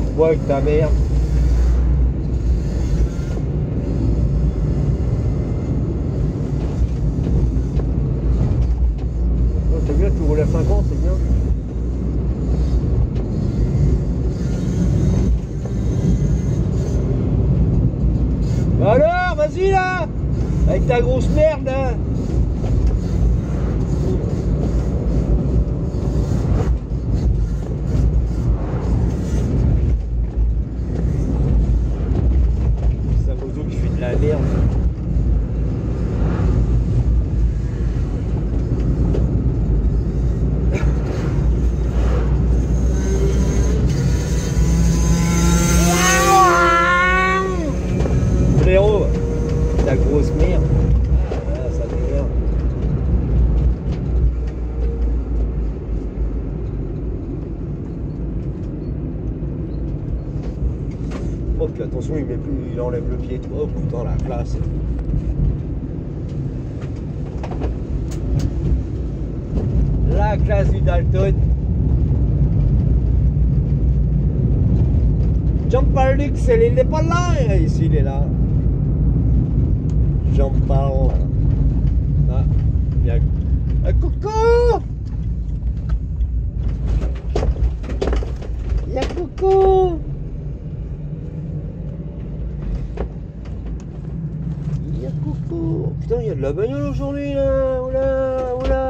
bois avec ta mère. Oh, c'est bien, tu roules à 50, c'est bien. Bah alors, vas-y là Avec ta grosse merde là qui fait de la merde. Frérot, ta grosse merde. Ah, ça m'énerve. Oh, attention, il, met plus, il enlève le pied. Oh putain, la classe. La classe du Dalton. Jean-Paul Lux, il n'est pas là. Ici, il est là. Jean-Paul. Ah, coucou coucou Il y a Putain, il y a de la bagnole aujourd'hui là. Oula